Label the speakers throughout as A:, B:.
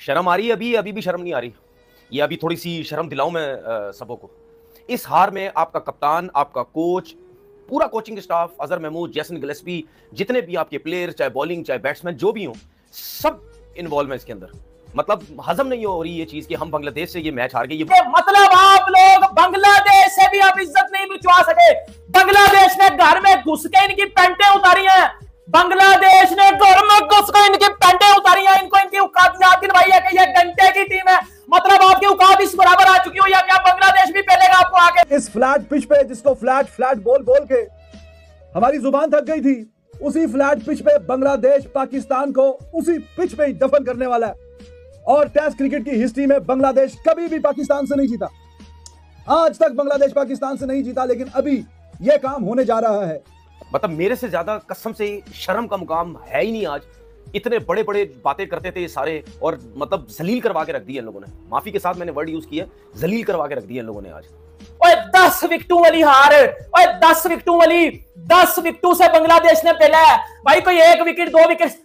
A: शर्म आ रही है? अभी अभी भी शर्म नहीं आ रही। ये अभी थोड़ी सी शर्म दिलाऊं मैं सबों को। इस हार में आपका कप्तान, आपका कोच, पूरा कोचिंग स्टाफ, अजहर महमूद, जैसन गिलस्पी, जितने भी आपके प्लेयर चाहे बॉलिंग, चाहे बैट्समैन, जो भी हो, सब इन्वॉल्व है इसके अंदर। मतलब हजम नहीं हो रही ये चीज़ कि हम बांग्लादेश से ये मैच हार गए, ये
B: मतलब आप लोग बांग्लादेश से भी आप इज़्ज़त नहीं बिचवा सके। बांग्लादेश ने घर में घुस के इनकी पेंटें उतारी हैं। बांग्लादेश ने घुस के इनकी पेंटें उतारी हैं इनको इनकी औकात याद दिलवाई है कि ये घंटे की टीम है। मतलब आपकी औकात इस बराबर आ चुकी हो या क्या बांग्लादेश भी पहलेगा आपको आगे।
C: इस फ्लैट पिच पे, जिसको फ्लैट फ्लैट बोल बोल के हमारी ज़ुबान थक गई थी, उसी फ्लैट पिच पे बांग्लादेश पाकिस्तान को उसी पिच पे ही दफन करने वाला है। और टेस्ट क्रिकेट की हिस्ट्री में बांग्लादेश कभी भी पाकिस्तान से नहीं जीता। आज तक बांग्लादेश पाकिस्तान से नहीं जीता, लेकिन अभी यह काम होने जा रहा है।
A: मतलब मेरे से ज़्यादा कसम से शर्म का मुकाम है ही नहीं आज। इतने बड़े बड़े बातें करते थे सारे और मतलब जलील करवा के रख दिए इन लोगों ने। माफ़ी के साथ मैंने वर्ड यूज़ किया जलील करवा के रख दिए इन लोगों ने आज।
B: ओए दस विकेटों वाली हार ओए दस विकेटों वाली दस विकेटों से बांग्लादेश ने पहला है। भाई कोई एक विकेट दो विकेट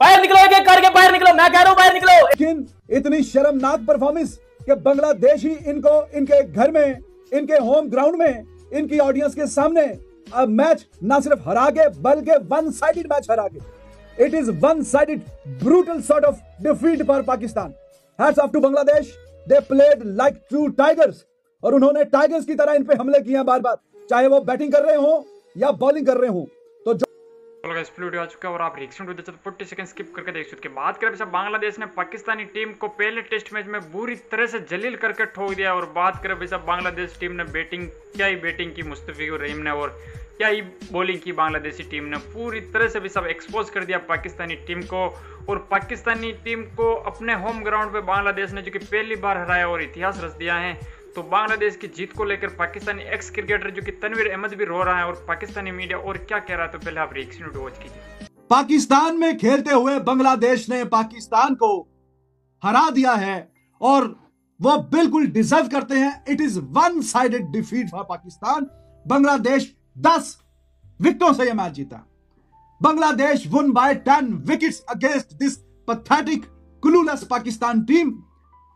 B: बाहर निकलो एक करके बाहर निकलो मैं कह रहा हूँ बाहर निकलो।
C: लेकिन इतनी शर्मनाक परफॉर्मेंस कि बांग्लादेश ही इनको इनके घर में इनके होम ग्राउंड में इनकी ऑडियंस के सामने अब मैच ना सिर्फ़ हरा के बल्कि वन साइडेड मैच हरा के it is one sided brutal sort of defeat for Pakistan. Hats off to Bangladesh they played like true tigers और उन्होंने टाइगर्स की तरह इन पे हमले किए बार बार चाहे वो बैटिंग कर रहे हो या बॉलिंग कर रहे हो।
D: चलो गाइस वीडियो आ चुका है और आप रिएक्शन वीडियो तो 40 सेकंड स्किप करके देख सकते बात करें बांग्लादेश ने पाकिस्तानी टीम को पहले टेस्ट मैच में बुरी तरह से जलील करके ठोक दिया और बात करें भाई बांग्लादेश टीम ने बैटिंग क्या ही बैटिंग की मुस्तफिजुर रहीम ने और क्या ही बॉलिंग की बांग्लादेशी टीम ने पूरी तरह से भी सब एक्सपोज कर दिया पाकिस्तानी टीम को। और पाकिस्तानी टीम को अपने होम ग्राउंड पे बांग्लादेश ने जो कि पहली बार हराया और इतिहास रच दिया है। तो बांग्लादेश की जीत को लेकर पाकिस्तानी एक्स क्रिकेटर जो कि तनवीर अहमद भी रो रहा है और पाकिस्तानी मीडिया और क्या कह रहा है तो पहले आप रिएक्शन वॉच कीजिए।
C: पाकिस्तान में खेलते हुए बांग्लादेश ने पाकिस्तान को हरा दिया है और वो बिल्कुल डिजर्व करते हैं। It is one sided defeat for Pakistan. Bangladesh दस विकेटों से यह मैच जीता। Bangladesh one by ten wickets against this pathetic clueless Pakistan team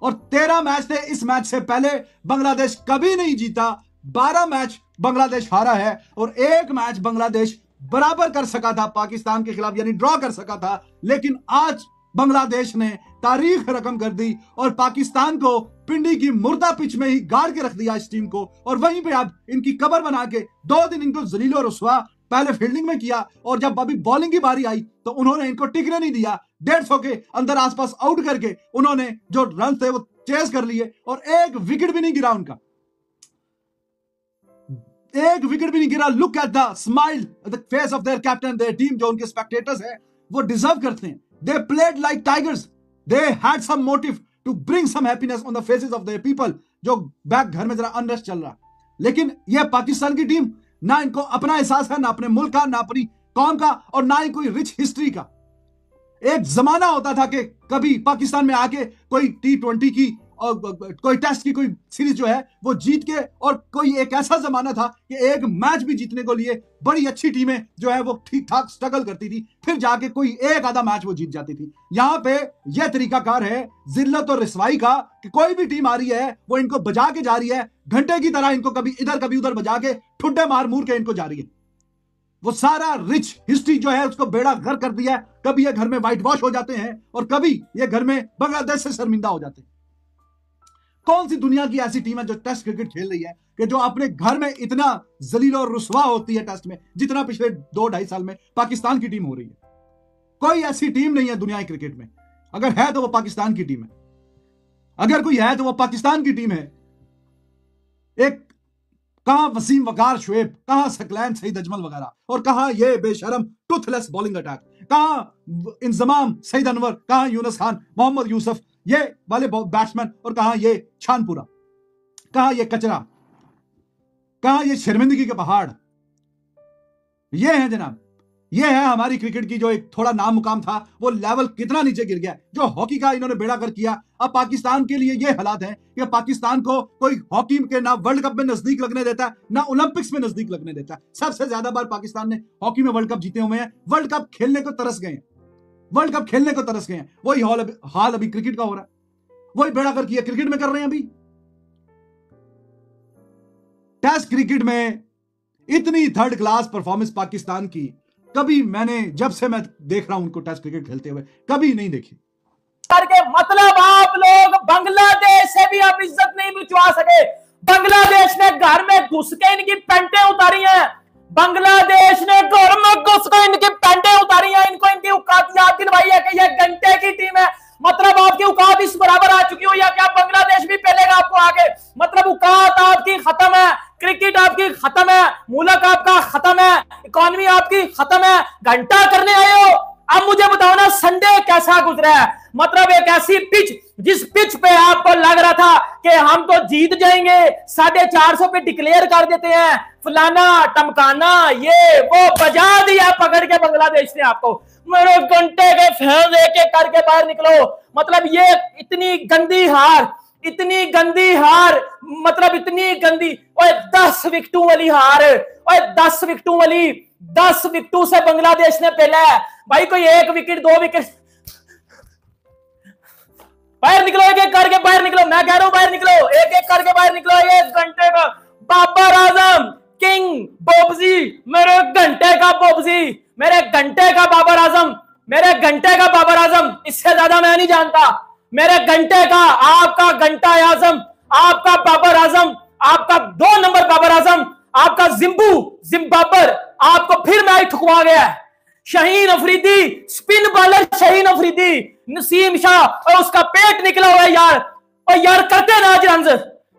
C: और तेरह मैच थे। इस मैच से पहले बांग्लादेश कभी नहीं जीता। बारह मैच बांग्लादेश हारा है और एक मैच बांग्लादेश बराबर कर सका था, पाकिस्तान के खिलाफ, यानी ड्रॉ कर सका था। लेकिन आज बांग्लादेश ने तारीख रकम कर दी और पाकिस्तान को पिंडी की मुर्दा पिच में ही गाड़ के रख दिया इस टीम को। और वहीं पे अब इनकी कबर बना के दो दिन इनको जलीलो रसवा पहले फील्डिंग में किया और जब अभी बॉलिंग की बारी आई तो उन्होंने इनको टिकने नहीं दिया। डेढ़ सौ के अंदर आसपास आउट करके उन्होंने जो रन थे वो चेस कर लिए और एक विकेट भी नहीं गिरा उनका। एक विकेट भी नहीं गिरा। Look at the smile the face of their captain their team जो उनके स्पेक्टेटर्स हैं, वो डिजर्व करते हैं। They played like tigers they had some motive to bring some happiness on the faces of their people जो back घर में जरा अनरेस्ट चल रहा। लेकिन यह पाकिस्तान की टीम ना इनको अपना एहसास है, ना अपने मुल्क का, ना अपनी कौम का और ना ही कोई रिच हिस्ट्री का। एक जमाना होता था कि कभी पाकिस्तान में आके कोई टी ट्वेंटी की कोई टेस्ट की कोई सीरीज़ जो है, वो जीत के और कोई एक ऐसा जमाना था कि एक मैच भी जीतने को लिए बड़ी अच्छी टीमें जो है वो ठीक ठाक स्ट्रगल करती थी। फिर जाके कोई एक आधा मैच वो जीत जाती थी। यहाँ पे यह तरीकाकार है, जिल्लत और रिसवाई का, कि कोई भी टीम आ रही है, वो इनको बजा के जा रही है, घंटे की तरह इनको कभी इधर कभी उधर बजा के ठुड्डे मार मूर के इनको जा रही है। वो सारा रिच हिस्ट्री जो है, उसको बेड़ा घर कर दिया है। कभी ये घर में व्हाइट वॉश हो जाते हैं और कभी ये घर में बांग्लादेश से शर्मिंदा हो जाते हैं। कौन सी दुनिया की ऐसी टीम है जो टेस्ट क्रिकेट खेल रही है कि जो अपने घर में इतना जलील और रुसवा होती है टेस्ट में, जितना पिछले दो ढाई साल में पाकिस्तान की टीम हो रही है? कोई ऐसी टीम नहीं है दुनिया क्रिकेट में। अगर है तो वो पाकिस्तान की टीम है। अगर कोई है तो वो पाकिस्तान की टीम है। एक कहा वसीम वकार शुएब, कहा सकलैन सईद अजमल वगैरह, और कहा ये बेशरम टूथलेस बॉलिंग अटैक कहा इंजमाम सईद अनवर, कहा यूनस खान, मोहम्मद यूसुफ ये वाले बैट्समैन और कहा ये छानपुरा, कहा ये कचरा, कहा ये शर्मिंदगी के पहाड़। ये है जनाब, ये है हमारी क्रिकेट की जो एक थोड़ा नाम मुकाम था, वो लेवल कितना नीचे गिर गया। जो हॉकी का इन्होंने बेड़ा कर किया, अब पाकिस्तान के लिए ये हालात है कि पाकिस्तान को कोई हॉकी के ना वर्ल्ड कप में नज़दीक लगने देता है ना ओलंपिक्स में नज़दीक लगने देता। है सबसे ज़्यादा बार पाकिस्तान ने हॉकी में वर्ल्ड कप जीते हुए हैं, वर्ल्ड कप खेलने को तरस गए वर्ल्ड कप खेलने को तरस गए हैं। वही हाल अभी हाल अभी क्रिकेट का हो रहा है। वही बेड़ा कर किया क्रिकेट में कर रहे हैं अभी। टेस्ट क्रिकेट में इतनी थर्ड क्लास परफॉर्मेंस पाकिस्तान की, कभी मैंने जब से मैं देख रहा हूँ उनको टेस्ट क्रिकेट खेलते हुए, कभी नहीं देखी।
B: करके मतलब आप लोग बांग्लादेश से भी आप इज़्ज़त नहीं बिचवा सके। बांग्लादेश ने घर में घुस के इनकी पेंटें उतारी हैं। बांग्लादेश ने घर में के इनकी पेंटें उतारी हैं, इनको इनकी औकात याद दिलवाई है कि ये घंटे की टीम है। मतलब आपकी औकात इस बराबर आ चुकी हो या क्या बांग्लादेश भी पहलेगा आपको आगे। मतलब औकात आपकी खत्म है, क्रिकेट आपकी खत्म है, मुलक आपका खत्म है, इकोनॉमी आपकी खत्म है, घंटा करने आए हो। अब मुझे बताओ ना, संडे कैसा गुजरा है? मतलब एक ऐसी पिच जिस पिच पे आपको लग रहा था कि हम तो जीत जाएँगे, साढ़े चार सौ पे डिक्लेयर कर देते हैं। फलाना, टमकाना, ये, वो, बजा दिया पकड़ के बांग्लादेश ने आपको। मेरे घंटे के फ़ैन के करके बाहर निकलो। मतलब ये इतनी गंदी हार, इतनी गंदी हार मतलब इतनी गंदी, ओए, दस विकटों वाली हार, ओए, दस विकटों वाली, दस विकेटों से बांग्लादेश ने पहला भाई, कोई एक विकेट, दो विकेट। बाहर निकलो एक एक करके बाहर निकलो। मैं कह रहा हूँ, बाहर निकलो। एक एक करके बाहर निकलो, एक घंटे का। बाबर आज़म किंग बॉबजी, मेरे घंटे का बोबजी, मेरे घंटे का बाबर आज़म, मेरे घंटे का बाबर आज़म, इससे ज़्यादा मैं नहीं जानता। मेरे घंटे का, आपका घंटा आज़म, आपका बाबर आज़म, आपका दो नंबर बाबर आज़म, आपका जिम्बू, जिम्बाबर, आपको फिर मैच ठुकवा गया है। शहीन अफरीदी, स्पिन बॉलर शहीन अफरीदी, नसीम शाह, और उसका पेट निकला हुआ है यार। और यार, करते ना आज रंज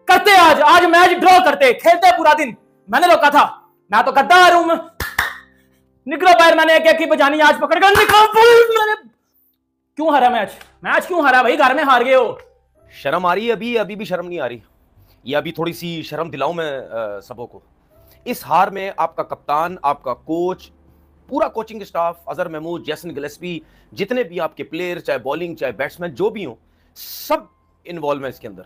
B: करते आज आज मैच ड्रॉ करते खेलते पूरा दिन। मैंने रोका था। मैं तो गद्दार हूँ निकलो बाहर, मैंने एक एक ही बजानी आज पकड़ कर। निकलो मैंने क्यों हारा मैच मैच क्यों हारा? भाई, घर में हार गए हो।
A: शर्म आ रही है अभी अभी भी शर्म नहीं आ रही। ये अभी थोड़ी सी शर्म दिलाऊं मैं सबों को। इस हार में आपका कप्तान, आपका कोच, पूरा कोचिंग स्टाफ, अजहर महमूद, जैसन गिलेस्पी, जितने भी आपके प्लेयर, चाहे बॉलिंग, चाहे बैट्समैन, जो भी हो, सब इन्वॉल्व है इसके अंदर।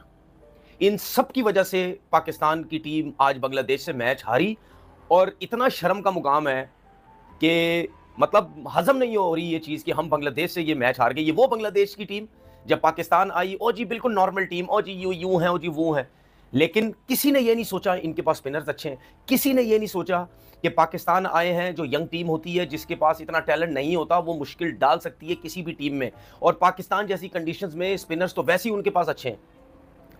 A: इन सब की वजह से पाकिस्तान की टीम आज बांग्लादेश से मैच हारी और इतना शर्म का मुकाम है कि मतलब हजम नहीं हो रही ये चीज़ कि हम बांग्लादेश से ये मैच हार गए। ये वो बांग्लादेश की टीम जब पाकिस्तान आई, ओ जी, बिल्कुल नॉर्मल टीम, ओ जी, यू, यूँ है, ओ जी, वो है। लेकिन किसी ने ये नहीं सोचा इनके पास स्पिनर्स अच्छे हैं। किसी ने ये नहीं सोचा कि पाकिस्तान आए हैं, जो यंग टीम होती है, जिसके पास इतना टैलेंट नहीं होता, वो मुश्किल डाल सकती है किसी भी टीम में। और पाकिस्तान जैसी कंडीशंस में स्पिनर्स तो वैसे ही उनके पास अच्छे हैं।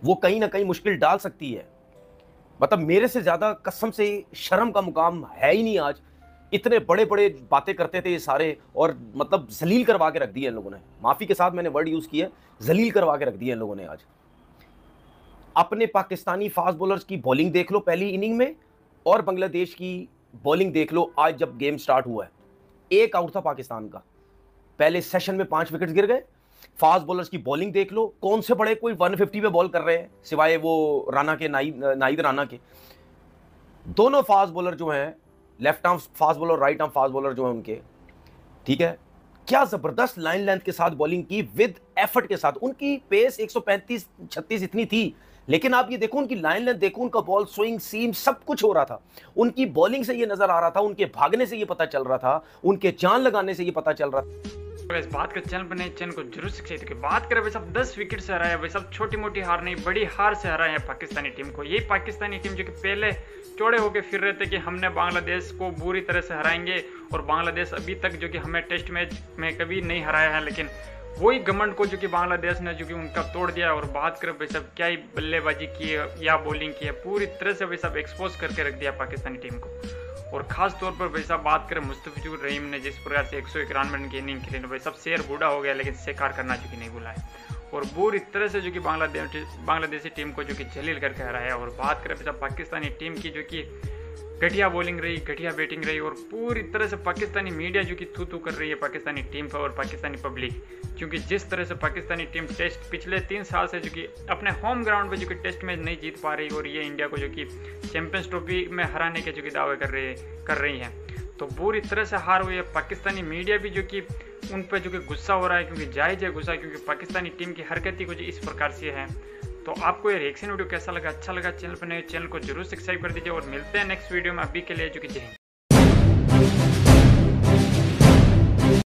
A: वो कहीं ना कहीं मुश्किल डाल सकती है। मतलब मेरे से ज़्यादा कसम से शर्म का मुकाम है ही नहीं आज। इतने बड़े बड़े बातें करते थे ये सारे और मतलब जलील करवा के रख दिए इन लोगों ने। माफ़ी के साथ मैंने वर्ड यूज़ किया जलील करवा के रख दिए इन लोगों ने आज। अपने पाकिस्तानी फास्ट बॉलर्स की बॉलिंग देख लो पहली इनिंग में और बांग्लादेश की बॉलिंग देख लो आज जब गेम स्टार्ट हुआ है। एक आउट था पाकिस्तान का। पहले सेशन में पाँच विकेट गिर गए फास्ट बॉलर्स की बॉलिंग देख लो, कौन से बड़े कोई 150 पे बॉल कर रहे हैं, सिवाय वो राना के, नाई, नाइद राना के। दोनों फास्ट बॉलर जो हैं left arm fast bowler right arm fast bowler जो है उनके, ठीक है? क्या ज़बरदस्त लाइन लेंथ के साथ बॉलिंग की विद एफर्ट के साथ। उनकी पेस 135 36 इतनी थी, लेकिन आप ये देखो, उनकी लाइन लेंथ देखो, उनका बॉल स्विंग सीम सब कुछ हो रहा था। उनकी बॉलिंग से ये नज़र आ रहा था, उनके भागने से ये पता चल रहा था, उनके जान लगाने से ये पता चल रहा था।
D: तो इस बात का चैनल बने, चैनल को ज़रूर सब्सक्राइब करें बात करें। भाई सब 10 विकेट से हराया भाई सब छोटी मोटी हार नहीं, बड़ी हार से हराए हैं पाकिस्तानी टीम को। यही पाकिस्तानी टीम जो कि पहले चौड़े होकर फिर रहे थे कि हमने बांग्लादेश को बुरी तरह से हराएँगे और बांग्लादेश अभी तक जो कि हमें टेस्ट मैच में कभी नहीं हराया है, लेकिन वही गमंड को जो कि बांग्लादेश ने जो कि उनका तोड़ दिया और बात करें भाई सब क्या ही बल्लेबाजी की है, या बॉलिंग की है, पूरी तरह से भाई सब एक्सपोज करके रख दिया पाकिस्तानी टीम को। और खास तौर पर भाई साहब बात करें मुस्तफिजुर रहीम ने, जिस प्रकार से एक सौ इक्यानवे रन की इनिंग खेली भाई सब शेर बूढ़ा हो गया, लेकिन शिकार करना जो कि नहीं बुलाए और बुरी तरह से जो कि बांग्लादेश, बांग्लादेशी टीम को जो कि जलील करके है। और बात करें भाई साहब पाकिस्तानी टीम की, जो कि घटिया बॉलिंग रही घटिया बैटिंग रही और पूरी तरह से पाकिस्तानी मीडिया जो कि थू थू कर रही है, पाकिस्तानी टीम पर और पाकिस्तानी पब्लिक क्योंकि जिस तरह से पाकिस्तानी टीम टेस्ट पिछले तीन साल से जो कि अपने होम ग्राउंड पर जो कि टेस्ट मैच नहीं जीत पा रही और ये इंडिया को जो कि चैंपियंस ट्रॉफी में हराने के जो कि दावे कर रहे, कर रही हैं। तो पूरी तरह से हार हुई है। पाकिस्तानी मीडिया भी जो कि उन पर जो कि गुस्सा हो रहा है, क्योंकि जायज़ है गुस्सा, क्योंकि पाकिस्तानी टीम की हरकत ही कुछ इस प्रकार से है। तो आपको ये रिएक्शन वीडियो कैसा लगा? अच्छा लगा चैनल पर नए चैनल को ज़रूर सब्सक्राइब कर दीजिए और मिलते हैं नेक्स्ट वीडियो में। अभी के लिए जो कि जय